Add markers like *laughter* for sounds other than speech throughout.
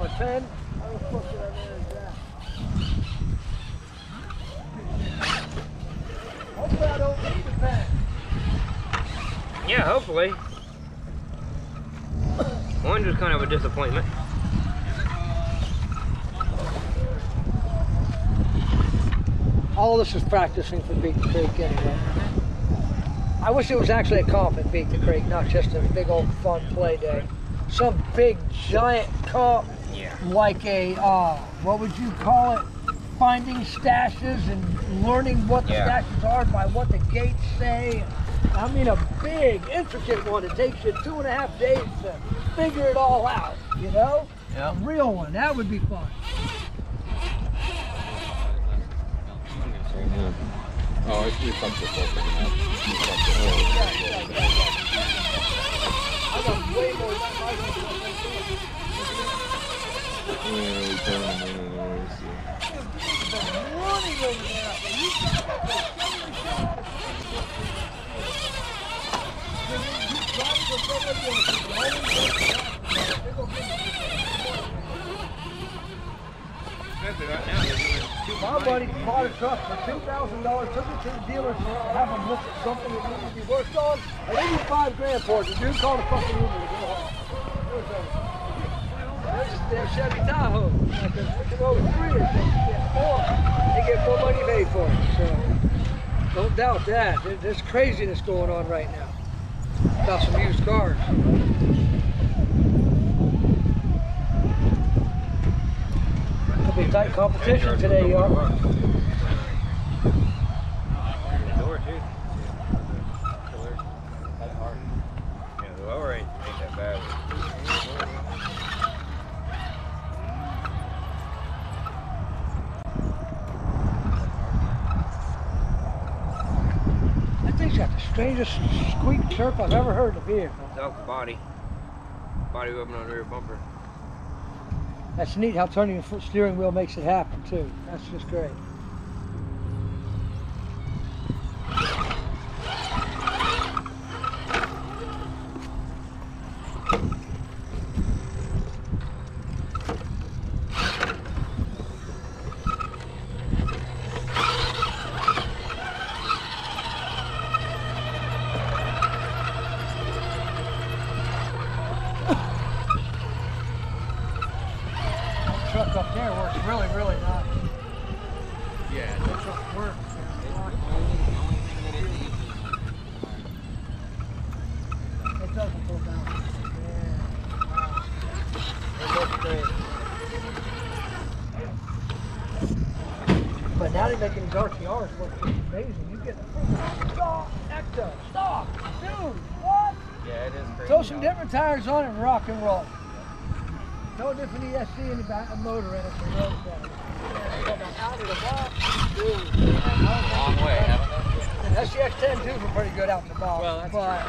my pen. How the fuck did I manage that? Hopefully I don't need pen. Yeah, hopefully. One was kind of a disappointment. All this is practicing for the Creek anyway. I wish it was actually a comp at the Creek, not just a big old fun play day. Some big giant comp. Like a, uh, what would you call it? Finding stashes and learning what the Yeah. stashes are by what the gates say. I mean, a big, intricate one. It takes you two and a half days to figure it all out, you know? Yeah. A real one. That would be fun. Oh, it's we fucked this whole thing up. We fucked this whole thing up. I got way more Yeah, we turned them in and all this, yeah. running over there. My buddy bought a truck for two thousand dollars, took it to the dealer to have them look at something that needed to be worked on. I gave you five grand for it. The dude called a fucking Uber to go home. Damn Chevy Tahoe, like a over three or. Yeah, four. They get more money paid for it. So don't doubt that. There's craziness going on right now about some used cars. Could be tight competition today, y'all. The door too. Yeah, the lower ain't, ain't that bad. That thing's got the strangest squeak chirp I've ever heard in a vehicle. It's the body. Body rubbing on the rear bumper. That's neat how turning the steering wheel makes it happen too. That's just great. Truck up there works really, really nice. Yeah. That truck works. It doesn't pull down. Yeah. Wow. It looks great. But now they're making these RTRs look amazing. You get a stop, Ecto, stop, dude, what? Yeah, it is crazy. Throw some different tires on and rock and roll. No different ESC in the back, a motor in it for road. Out of the box, dude. Long way, haven't And SCX 10 too were pretty good out in the box. Well, that's but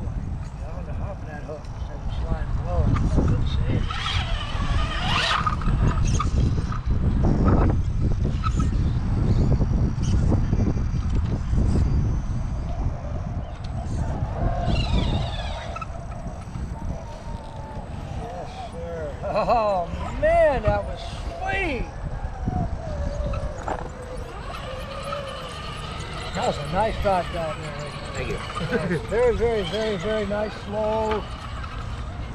Boy, on the hop of that hook instead of sliding low. Let's see. Yes, sir. Oh, man, that was sweet. That was a nice shot down there. Thank you. very, very, very, nice, slow,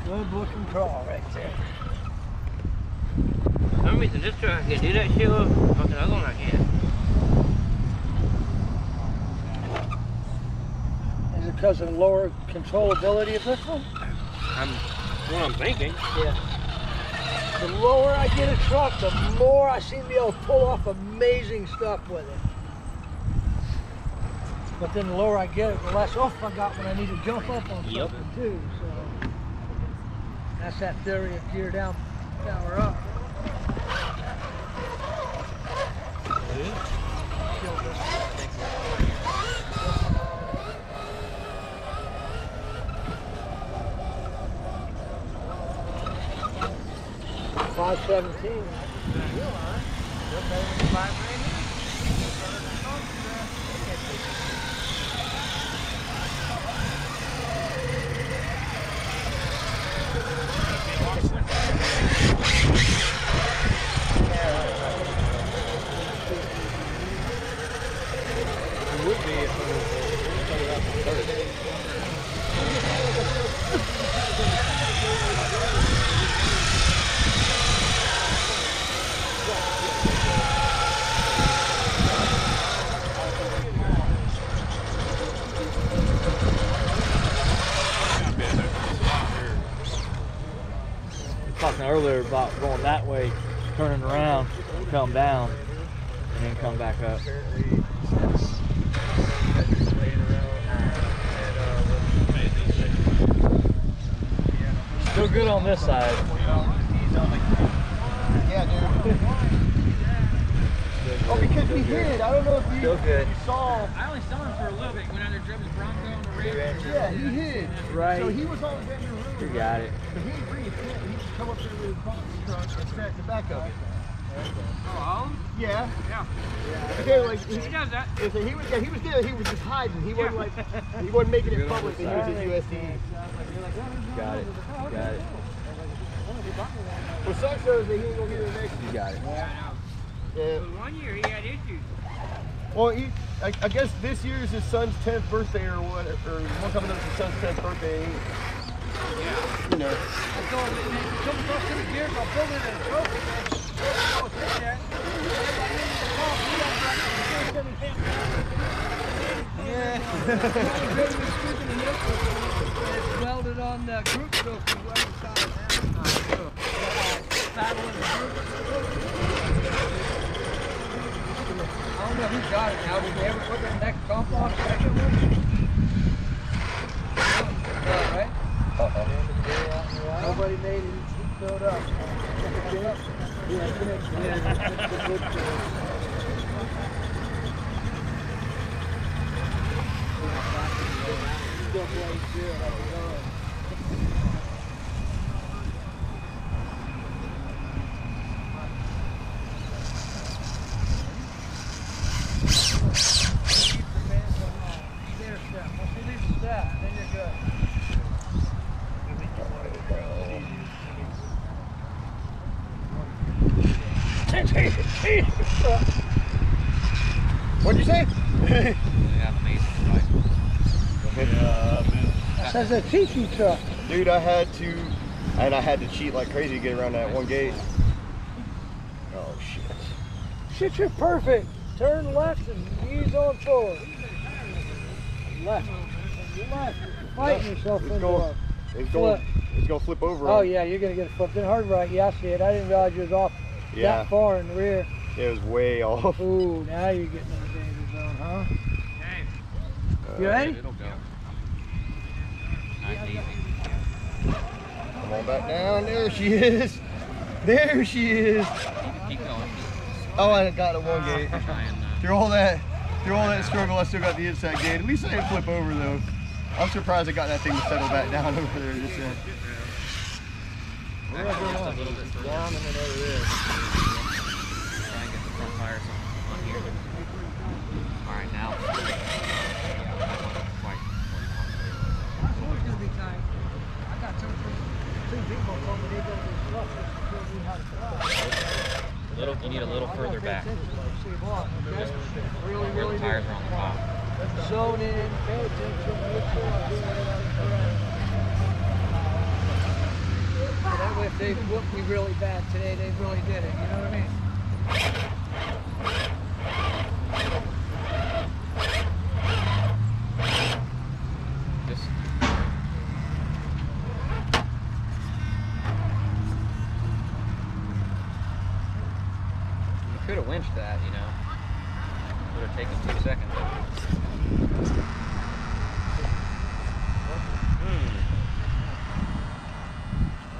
good looking crawl right there. For some reason this truck can do that shit with fucking other one I can't. Is it because of the lower controllability of this one? I'm what I'm thinking. Yeah. The lower I get a truck, the more I seem to be able to pull off amazing stuff with it. But then the lower I get it, the less oomph I got when I need to jump up on Yep. something too. So that's that theory of gear down, power up. Five seventeen. It would be if it was started out from 30. Talking earlier about going that way, turning around, come down, and then come back up. Good on this side. Yeah, dude. Oh, because we hid. I don't know if you, Still good. you saw. I only saw him for a little bit. Went out there, drove his Bronco on the rig. Yeah, he hid. Right. So he was on the room. You got it. But he agreed. He just come up there with his box truck and sat in the back of it. Oh, Yeah. yeah. Okay, like he, He does that. yeah, so he was. Yeah, he was there. He was just hiding. He wasn't like. He wasn't making it public that he was at USD. Got it. Got it. Well, sucks though is that he ain't gonna be there next You year. got it. Yeah. But one year he had issues. Well, he, I, I guess this year is his son's 10th birthday or what, or one coming up is his son's 10th birthday. Yeah. You know. It's *laughs* welded on the group you weld the side down. Saddle in the group. I don't know who got it now. Did they ever put the next bump on second one? Yeah, right? Nobody made it. He filled up. *laughs* Once you leave the step, then you're good. What'd *laughs* you say? Says a Tiki truck. Dude, I had to, and I had to cheat like crazy to get around that one gate. Oh shit. Shit, you're perfect. Turn left and ease on forward. Left. Left. Fighting yourself It's into going, it's going, it's going to flip over. Oh on- yeah, you're gonna get a flip. Then hard right. Yeah, I see it. I didn't realize you was off Yeah, that far in the rear. it was way off. Ooh, now you're getting in the danger zone, huh? Hey, You ready? It'll go. Come on back down. There she is. There she is. Keep going. Oh, I got it one gate. Uh, Through all that, through all that struggle, I still got the inside gate. At least I didn't flip over though. I'm surprised I got that thing to settle back down *laughs* over there just then. just a little bit. Down and then over there. Try and get the front tires on, on here. Alright, now. Quite. It's always gonna be tight. I got two, two, two people come and they go to this bus, they show you how to fly. Little, you need a little further back. Just Really, really the tires are on the top. Zone in, pay attention, make sure I'm doing everything correct. So that way if they whooped me really bad today, they really did it, you know what I mean? Just you could have winched that, you know. Would have taken two seconds. Hmm.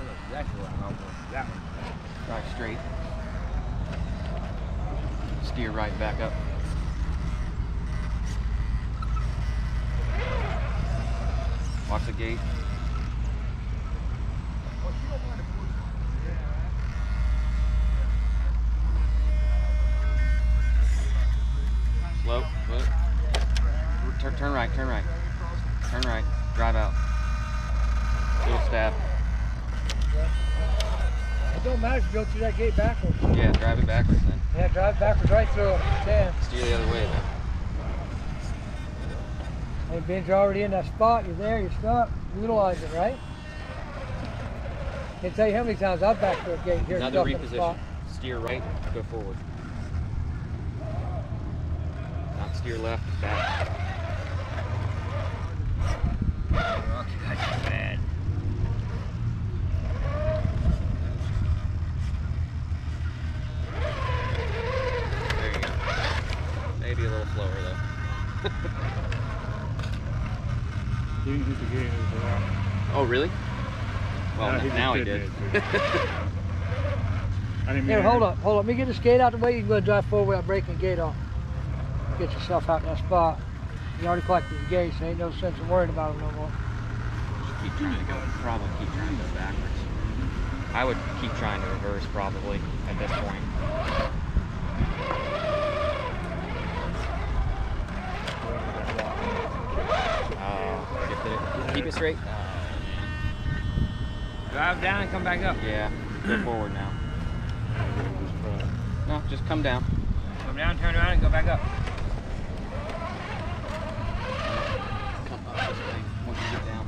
That's exactly what I want. That one. Drive straight. Steer right back up. Watch the gate. Slow. Turn right. Turn right. Turn right. Drive out. Little stab. It don't matter if you go through that gate backwards. Yeah, drive it backwards then. Yeah, drive backwards right through it. Damn. Steer the other way then. Hey, Ben's you're already in that spot. You're there. You're stuck. Utilize it, right? Can't tell you how many times I've backed through a gate here. Another stuck in reposition. Steer right, go forward. Not steer left, back. Rocky, that's bad. There you go. Maybe a little slower though. He didn't hit the gate, it a rock. Oh, really? Well, No, he now he did did. *laughs* I Here, hold up, hold up. Let me get this gate out the way. You can go drive forward without breaking the gate off. Get yourself out in that spot. You already collected the gates. There ain't no sense in worrying about them no more. keep trying to go. Probably keep trying to go backwards. I would keep trying to reverse probably at this point. Oh, shifted it. Keep it straight. Drive down and come back up. Yeah, go *clears throat* forward now. No, just come down. Come down, turn around, and go back up. Come up this way once you get down.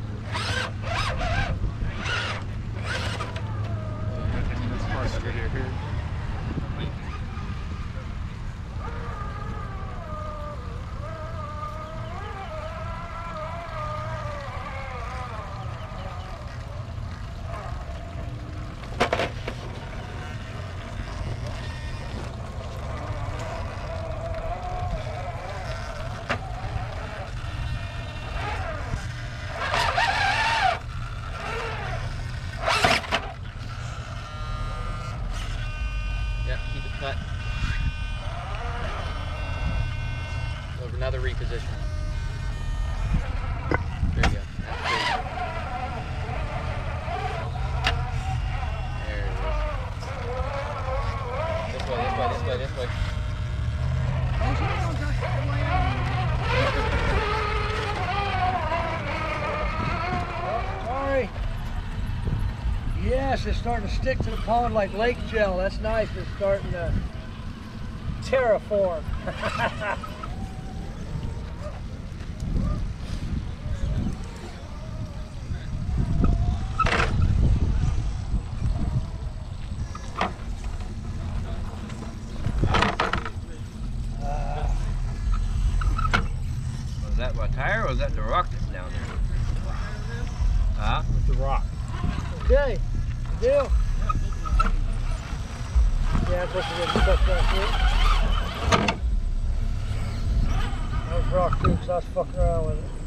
That's part of the video here. Yep, keep it cut. Over another reposition. There you go. That's good. There it is. This way, this way, this way, this way. Sorry. Yes, it's starting to stick to the pond like lake gel. That's nice. It's starting to terraform. *laughs* Was that my tire or was that the rock that's down there? Huh? It's a rock. Okay, deal. Yeah, I'm supposed get stuff down here. That was rock too, because I was fucking around with it.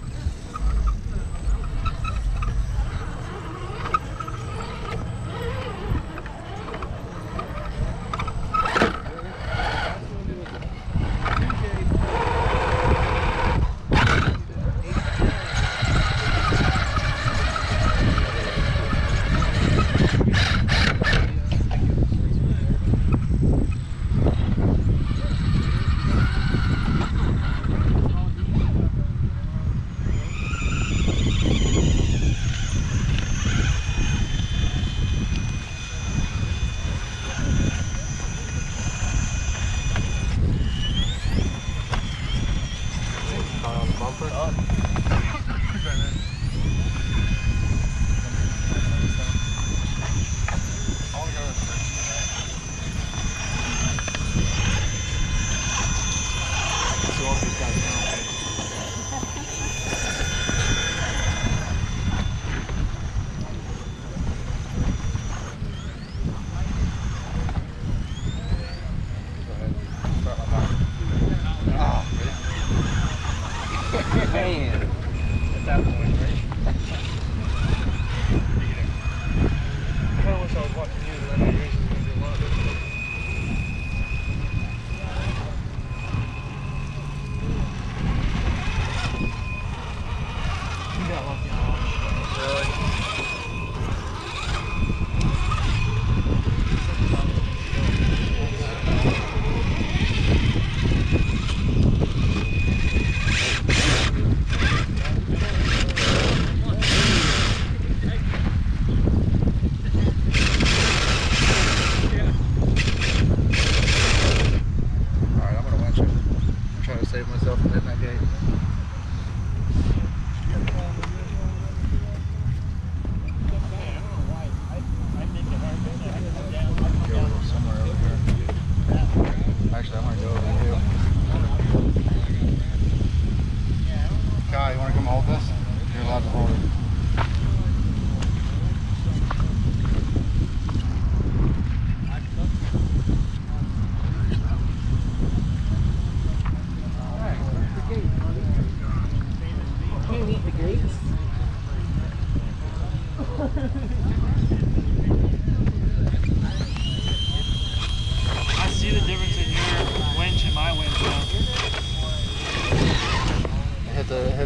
myself in that game.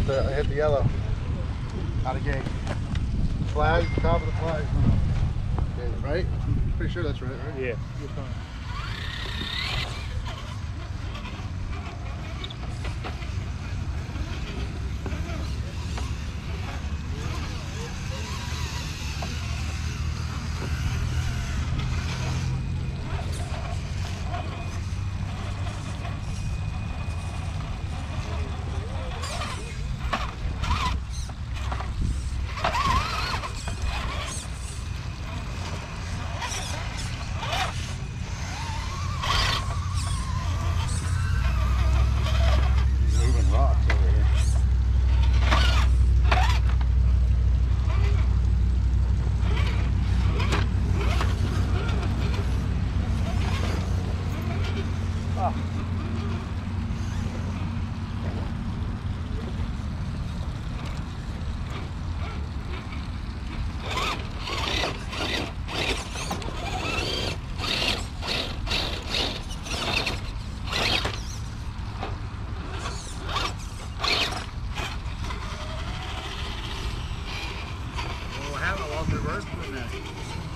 the I hit the yellow. Out of gate. Flag, top of the flag. Okay, right? Pretty sure that's right, right? Yeah. off reverse for a minute.